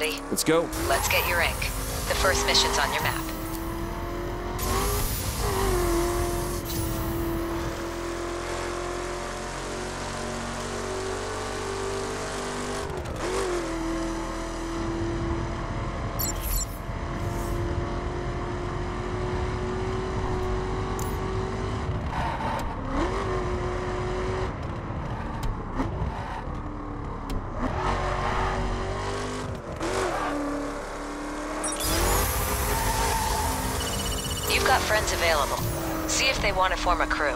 ready? Let's go. Let's get your ink. The first mission's on your map. got friends available. See if they want to form a crew.